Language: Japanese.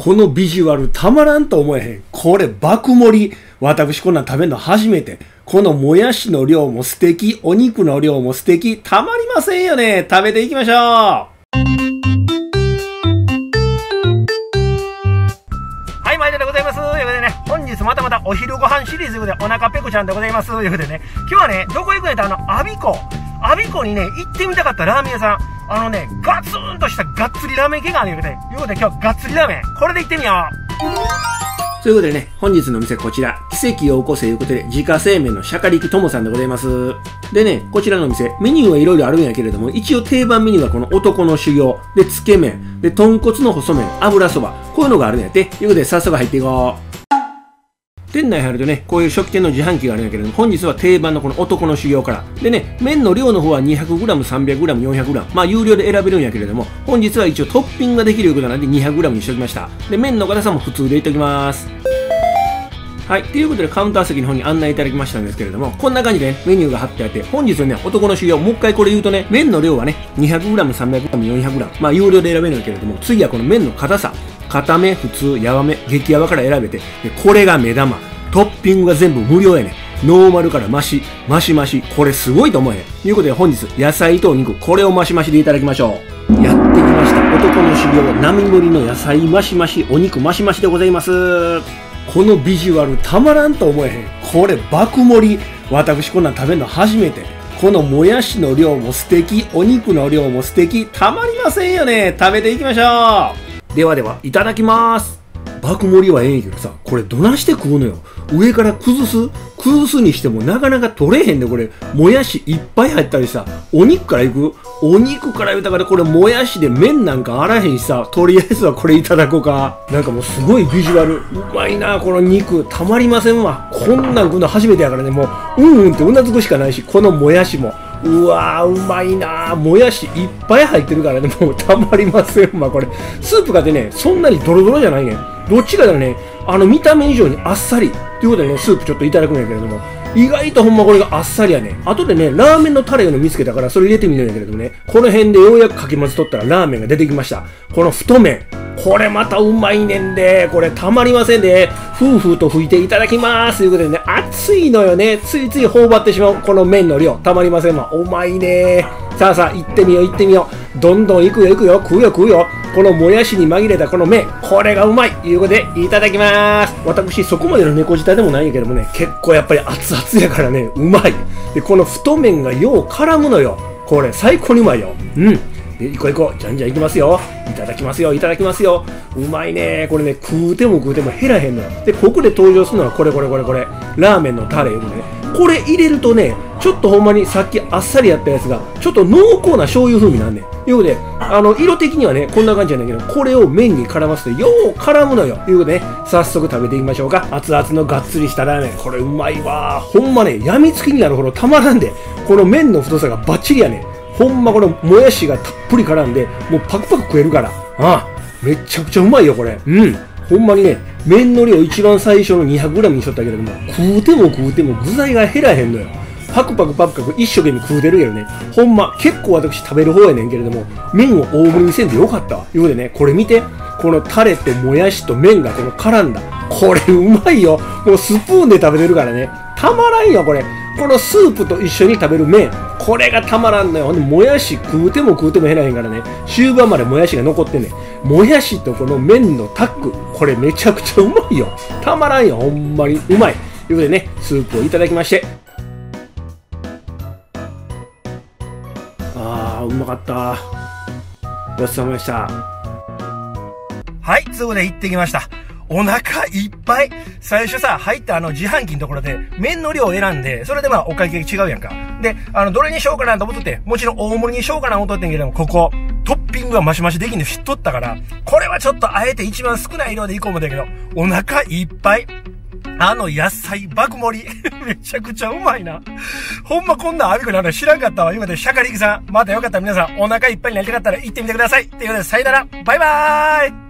このビジュアルたまらんと思えへん。これ爆盛り。私こんなん食べるの初めて。このもやしの量も素敵。お肉の量も素敵。たまりませんよね。食べていきましょう。はい、毎度でございます。ということでね、本日またまたお昼ご飯シリーズでお腹ペコちゃんでございます。ということでね、今日はね、どこ行くんやったらあの、アビコ。アビコにね、行ってみたかったラーメン屋さん。あのね、ガツンとしたがっつりラーメン系があるよで、いうことで今日がっつりラーメン、これで行ってみよう。ということでね、本日のお店こちら、奇跡を起こせということで、自家製麺のシャカリキともさんでございます。でね、こちらのお店、メニューはいろいろあるんやけれども、一応定番メニューはこの男の修行、で、つけ麺、で、豚骨の細麺、油そば、こういうのがあるんやって、ということで早速入っていこう。店内入るとね、こういう食器店の自販機があるんやけれども、本日は定番のこの男の修行から。でね、麺の量の方は 200g、300g、400g。まあ、有料で選べるんやけれども、本日は一応トッピングができるようことなんで 200g にしておきました。で、麺の硬さも普通でいっておきます。はい。ということで、カウンター席の方に案内いただきましたんですけれども、こんな感じで、ね、メニューが貼ってあって、本日のね、男の修行、もう一回これ言うとね、麺の量はね、200g、300g、400g。まあ、有料で選べるんやけれども、次はこの麺の硬さ。固め、普通、やわめ、激やわから選べて、でこれが目玉。トッピングが全部無料やねんノーマルからマシ、マシマシ、これすごいと思えへん。ということで本日、野菜とお肉、これをマシマシでいただきましょう。やってきました。男の修行、波乗りの野菜マシマシ、お肉マシマシでございます。このビジュアルたまらんと思えへん。これ爆盛り。私こんなん食べるの初めて。このもやしの量も素敵、お肉の量も素敵、たまりませんよね。食べていきましょう。ではでは、いただきます。爆盛りはええんやけどさ、これどなして食うのよ。上から崩す崩すにしてもなかなか取れへんで、これ。もやしいっぱい入ったりさ、お肉からいく？お肉から言うたからこれもやしで麺なんかあらへんしさ、とりあえずはこれいただこうか。なんかもうすごいビジュアル。うまいな、この肉。たまりませんわ。こんなん食うの初めてやからね、もう、うんうんってうなずくしかないし、このもやしも。うわーうまいなもやしいっぱい入ってるからね。もうたまりません。わこれ。スープがでねそんなにドロドロじゃないね。どっちかだね。あの見た目以上にあっさり。ということでねスープちょっといただくんやけれども。意外とほんまこれがあっさりやね。後でねラーメンのタレを見つけたからそれ入れてみるんやけれどもね。この辺でようやくかき混ぜとったらラーメンが出てきました。この太麺。これまたうまいねんで、これたまりませんで、ふうふうと吹いていただきます。ということでね、熱いのよね。ついつい頬張ってしまう、この麺の量。たまりませんわ。うまいねさあさあ、行ってみよう、行ってみよう。どんどん行くよ、行くよ、食うよ、食うよ。このもやしに紛れたこの麺、これがうまい。ということで、いただきます。私、そこまでの猫舌でもないんやけどもね、結構やっぱり熱々やからね、うまい。で、この太麺がよう絡むのよ。これ、最高にうまいよ。うん。で、行こう行こう。じゃんじゃん行きますよ。いただきますよ。いただきますよ。うまいね。これね、食うても食うても減らへんのよ。で、ここで登場するのはこれこれこれこれ。ラーメンのタレよね。これ入れるとね、ちょっとほんまにさっきあっさりやったやつが、ちょっと濃厚な醤油風味なんねん。いうことで、あの、色的にはね、こんな感じなんだけど、これを麺に絡ますと、よう絡むのよ。ということでね、早速食べていきましょうか。熱々のがっつりしたラーメン。これうまいわほんまね、病みつきになるほどたまらんで、この麺の太さがバッチリやねん。ほんまこのもやしがたっぷり絡んで、もうパクパク食えるから。ああ、めちゃくちゃうまいよ、これ。うん。ほんまにね、麺の量一番最初の 200g にしとったけれども、食うても食うても具材が減らへんのよ。パクパクパクパク一生懸命食うてるけどね、ほんま、結構私食べる方やねんけれども、麺を大盛りにせんでよかったわ。いうことでね、これ見て、このタレともやしと麺がこの絡んだ。これうまいよ。もうスプーンで食べてるからね。たまらんよ、これ。このスープと一緒に食べる麺。これがたまらんのよ。ほんで、もやし食うても食うても減らへんからね。終盤までもやしが残ってんねもやしとこの麺のタッグ。これめちゃくちゃうまいよ。たまらんよ。ほんまに。うまい。ということでね、スープをいただきまして。あー、うまかった。ごちそうさまでした。はい、つうで行ってきました。お腹いっぱい。最初さ、入ったあの自販機のところで、麺の量を選んで、それでまあお会計違うやんか。で、あの、どれにしようかなと思っとって、もちろん大盛りにしようかなと思っとってんけども、ここ、トッピングがマシマシできんの知っとったから、これはちょっとあえて一番少ない量でいこうもだけど、お腹いっぱい。あの野菜爆盛り。めちゃくちゃうまいな。ほんまこんなんあびこなんか知らんかったわ。今でシャカリキさん。またよかったら皆さんお腹いっぱいになりたかったら行ってみてください。ということで、さよなら。バイバーイ